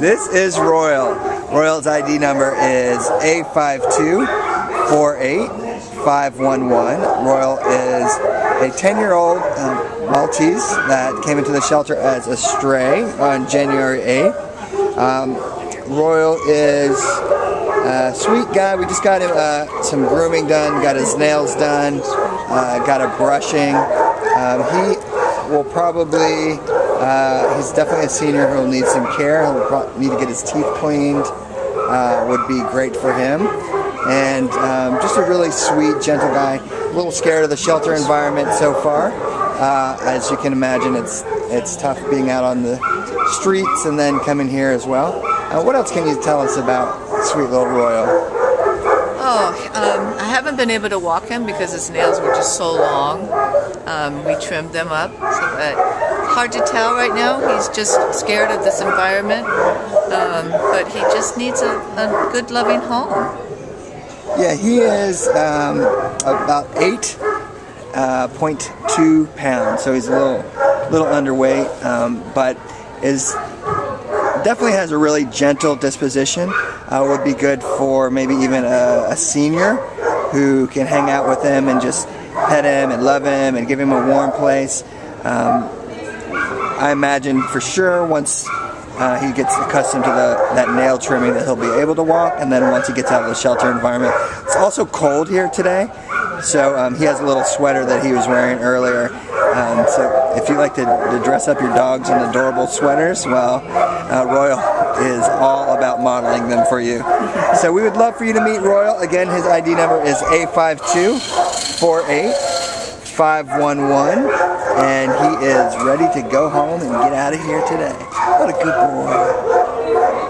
This is Royal. Royal's ID number is A5248-511. Royal is a 10-year-old um, Maltese that came into the shelter as a stray on January 8th. Um, Royal is a sweet guy. We just got him uh, some grooming done, got his nails done, uh, got a brushing. Um, he will probably, uh, he's definitely a senior who will need some care. He'll need to get his teeth cleaned, uh, would be great for him. And um, just a really sweet, gentle guy. A little scared of the shelter environment so far. Uh, as you can imagine, it's it's tough being out on the streets and then coming here as well. Uh, what else can you tell us about sweet little Royal? Oh, um, I haven't been able to walk him because his nails were just so long. Um, we trimmed them up, so that hard to tell right now. He's just scared of this environment, um, but he just needs a, a, good, loving home. Yeah, he is um, about eight uh, point two pounds, so he's a little little underweight, um, but is definitely has a really gentle disposition. Uh, would be good for maybe even a, a, senior who can hang out with him and just pet him and love him and give him a warm place. Um, I imagine for sure once uh, he gets accustomed to the, that nail trimming that he'll be able to walk and then once he gets out of the shelter environment. It's also cold here today so um, he has a little sweater that he was wearing earlier. Um, so if you like to, to, dress up your dogs in adorable sweaters, well, uh, Royal is all about modeling them for you. So we would love for you to meet Royal. Again, his ID number is A5248-511, and he is ready to go home and get out of here today. What a good boy.